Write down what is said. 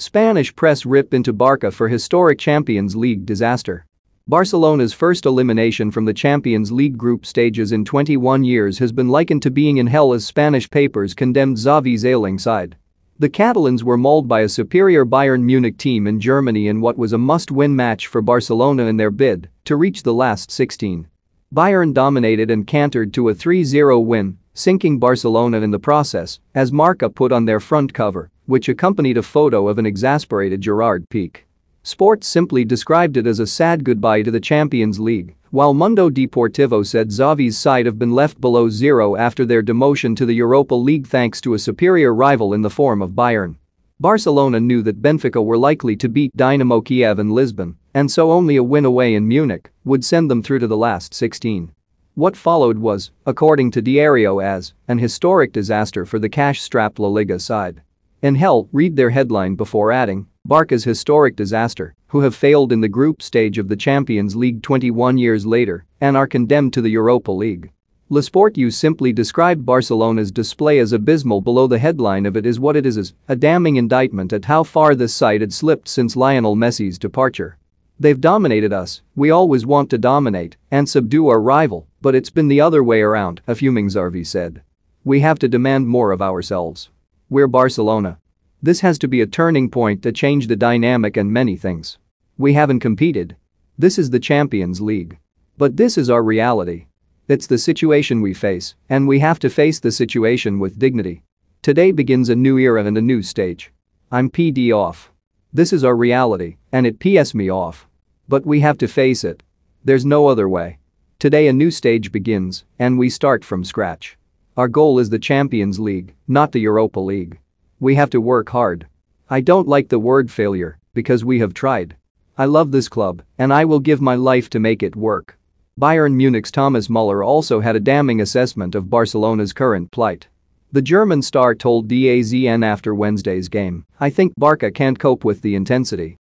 Spanish press rip into Barca for historic Champions League disaster. Barcelona's first elimination from the Champions League group stages in 21 years has been likened to being in hell as Spanish papers condemned Xavi's ailing side. The Catalans were mauled by a superior Bayern Munich team in Germany in what was a must-win match for Barcelona in their bid to reach the last 16. Bayern dominated and cantered to a 3-0 win, sinking Barcelona in the process, as Marca put on their front cover, which accompanied a photo of an exasperated Gerard Piqué. Sports simply described it as a sad goodbye to the Champions League, while Mundo Deportivo said Xavi's side have been left below zero after their demotion to the Europa League thanks to a superior rival in the form of Bayern. Barcelona knew that Benfica were likely to beat Dynamo Kiev and Lisbon, and so only a win away in Munich would send them through to the last 16. What followed was, according to Diario AS, an historic disaster for the cash-strapped La Liga side. In hell, read their headline before adding, Barca's historic disaster, who have failed in the group stage of the Champions League 21 years later and are condemned to the Europa League. L'Esportiu simply described Barcelona's display as abysmal below the headline of it is what it is as a damning indictment at how far this side had slipped since Lionel Messi's departure. They've dominated us, we always want to dominate and subdue our rival, but it's been the other way around, a fuming Xavi said. We have to demand more of ourselves. We're Barcelona. This has to be a turning point to change the dynamic and many things. We haven't competed. This is the Champions League. But this is our reality. It's the situation we face, and we have to face the situation with dignity. Today begins a new era and a new stage. I'm PD off. This is our reality, and it PS me off. But we have to face it. There's no other way. Today a new stage begins, and we start from scratch. Our goal is the Champions League, not the Europa League. We have to work hard. I don't like the word failure because we have tried. I love this club and I will give my life to make it work. Bayern Munich's Thomas Muller also had a damning assessment of Barcelona's current plight. The German star told DAZN after Wednesday's game, I think Barca can't cope with the intensity.